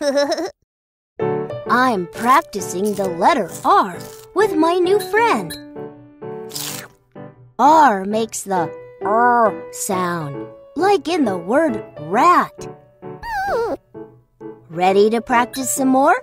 I'm practicing the letter R with my new friend. R makes the R sound, like in the word rat. Ready to practice some more?